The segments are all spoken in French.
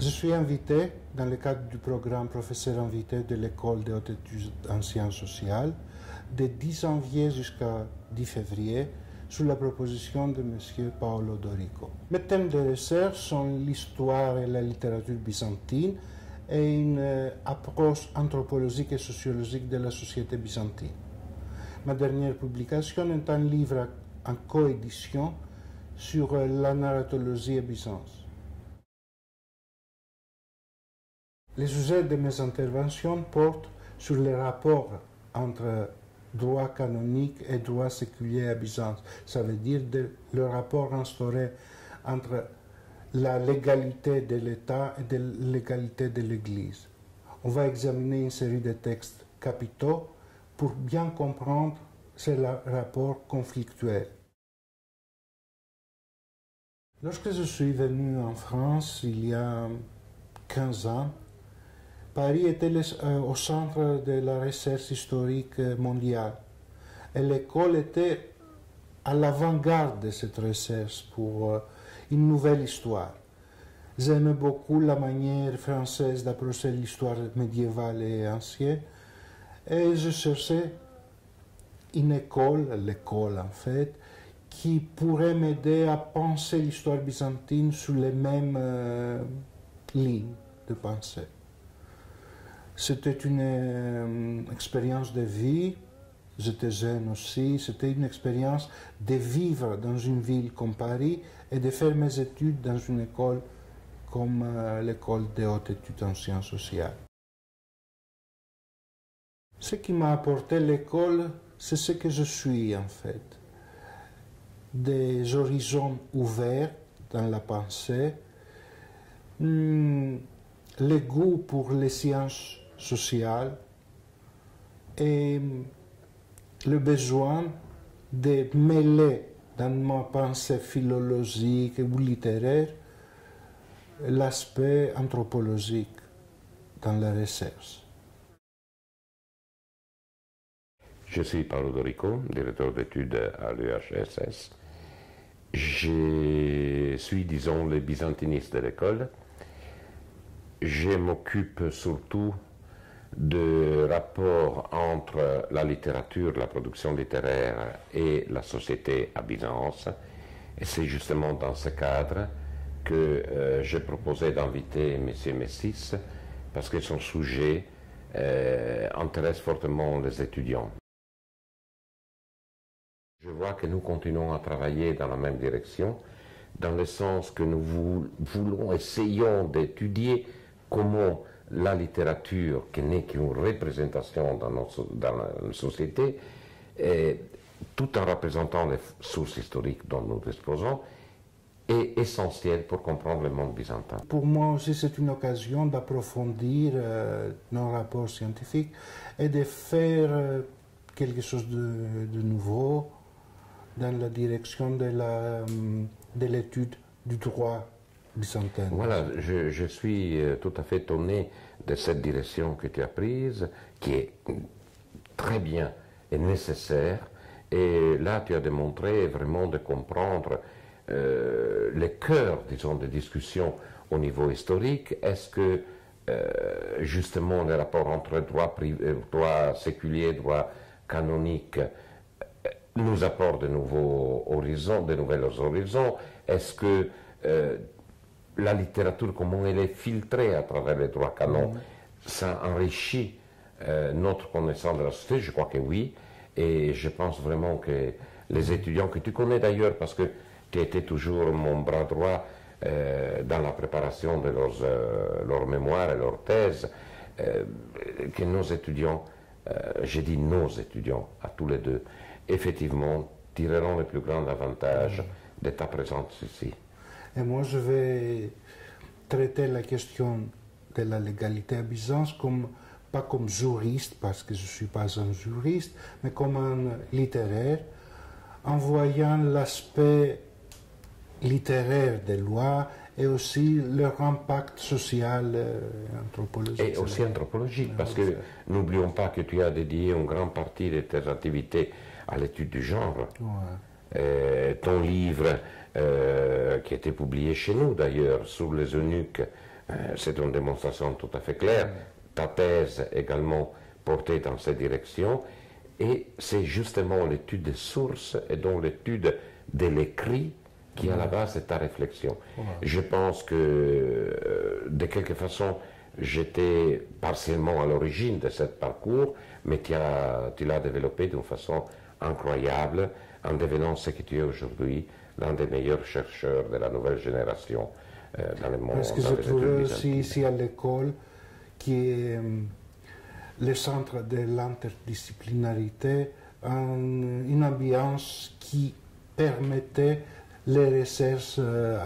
Je suis invité dans le cadre du programme professeur invité de l'école des hautes études en sciences sociales de 10 janvier jusqu'à 10 février sous la proposition de M. Paolo Dorico. Mes thèmes de recherche sont l'histoire et la littérature byzantine et une euh, approche anthropologique et sociologique de la société byzantine. Ma dernière publication est un livre en coédition sur euh, la narratologie Byzance. Les sujets de mes interventions portent sur les rapports entre droit canonique et droit séculier à Byzance. Ça veut dire le rapport instauré entre la légalité de l'État et de l'égalité de l'Église. On va examiner une série de textes capitaux pour bien comprendre ces rapports conflictuels. Lorsque je suis venu en France il y a 15 ans, Paris était euh, au centre de la recherche historique mondiale. Et l'école était à l'avant-garde de cette recherche pour euh, une nouvelle histoire. J'aimais beaucoup la manière française d'approcher l'histoire médiévale et ancienne. Et je cherchais une école, l'école en fait, qui pourrait m'aider à penser l'histoire byzantine sous les mêmes euh, lignes de pensée. C'était une euh, expérience de vie, j'étais jeune aussi, c'était une expérience de vivre dans une ville comme Paris et de faire mes études dans une école comme euh, l'école des hautes études en sciences sociales. Ce qui m'a apporté l'école, c'est ce que je suis en fait. Des horizons ouverts dans la pensée, hmm, le goût pour les sciences social et le besoin de mêler dans ma pensée philologique ou littéraire l'aspect anthropologique dans la recherche. Je suis Paolo Dorico, directeur d'études à l'UHSS. Je suis, disons, le byzantiniste de l'école. Je m'occupe surtout de rapport entre la littérature, la production littéraire et la société à Byzance. Et c'est justement dans ce cadre que euh, j'ai proposé d'inviter M. Messis parce que son sujet euh, intéresse fortement les étudiants. Je vois que nous continuons à travailler dans la même direction, dans le sens que nous voulons, essayons d'étudier comment la littérature, qui n'est qu'une représentation dans, notre, la société, tout en représentant les sources historiques dont nous disposons, est essentielle pour comprendre le monde byzantin. Pour moi aussi, c'est une occasion d'approfondir euh, nos rapports scientifiques et de faire euh, quelque chose de, nouveau dans la direction de euh, l'étude du droit voilà, je, suis euh, tout à fait étonné de cette direction que tu as prise, qui est très bien et nécessaire. Et là, tu as démontré vraiment de comprendre euh, les cœurs, disons, des discussions au niveau historique. Est-ce que euh, justement les rapports entre droit, privé, droit séculier, droit canonique nous apportent de nouveaux horizons, de nouveaux horizons? Est-ce que la littérature, comment elle est filtrée à travers les droits canons, ça enrichit euh, notre connaissance de la société Je crois que oui. Et je pense vraiment que les étudiants que tu connais d'ailleurs, parce que tu étais toujours mon bras droit euh, dans la préparation de leurs, euh, mémoires et leurs thèses, que nos étudiants, j'ai dit nos étudiants, à tous les deux, effectivement tireront le plus grand avantage de ta présence ici. Et moi, je vais traiter la question de la légalité à Byzance comme, pas comme juriste, parce que je ne suis pas un juriste, mais comme un littéraire, en voyant l'aspect littéraire des lois et aussi leur impact social et euh, anthropologique. Et aussi anthropologique, parce que n'oublions pas que tu as dédié une grande partie de tes activités à l'étude du genre. Ton livre euh, qui a été publié chez nous d'ailleurs, sur les eunuques c'est une démonstration tout à fait claire. Ta thèse également portée dans cette direction. Et c'est justement l'étude des sources et donc l'étude de l'écrit qui est à la base de ta réflexion. Je pense que, euh, de quelque façon, j'étais partiellement à l'origine de ce parcours, mais tu l'as développé d'une façon incroyable en devenant ce que tu es aujourd'hui, l'un des meilleurs chercheurs de la nouvelle génération euh, dans le monde. Parce que je trouvais aussi ici à l'école qui est euh, le centre de l'interdisciplinarité, une ambiance qui permettait les recherches euh,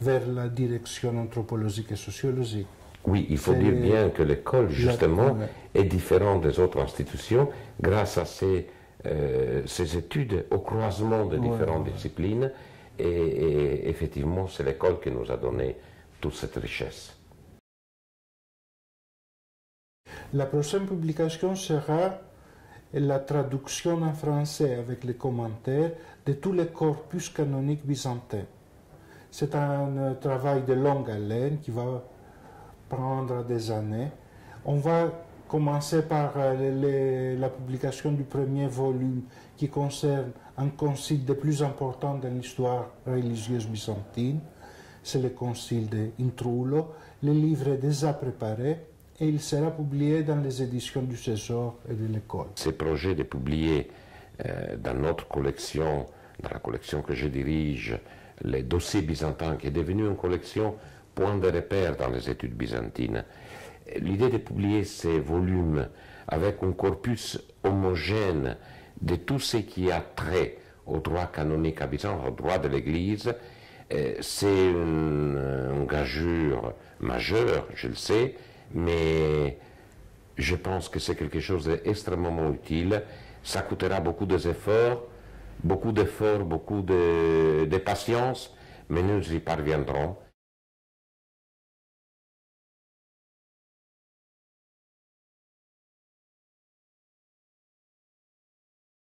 vers la direction anthropologique et sociologique. Oui, il faut dire bien que l'école, justement, est différente des autres institutions grâce à ces, euh, ces études au croisement de différentes disciplines. Et, effectivement, c'est l'école qui nous a donné toute cette richesse. La prochaine publication sera la traduction en français avec les commentaires de tous les corpus canoniques byzantins. C'est un travail de longue haleine qui va prendre des années. On va commencer par euh, la publication du premier volume qui concerne un concile des plus importants dans l'histoire religieuse byzantine. C'est le concile de Intrulo. Le livre est déjà préparé et il sera publié dans les éditions du César et de l'école. Ce projet de publier euh, dans notre collection, dans la collection que je dirige, les dossiers byzantins, qui est devenue une collection point de repère dans les études byzantines. L'idée de publier ces volumes avec un corpus homogène de tout ce qui a trait au droit canonique à Byzance, au droit de l'Église, euh, c'est une, une gageure majeure, je le sais, mais je pense que c'est quelque chose d'extrêmement utile. Ça coûtera beaucoup d'efforts, beaucoup d'efforts, beaucoup de patience, mais nous y parviendrons.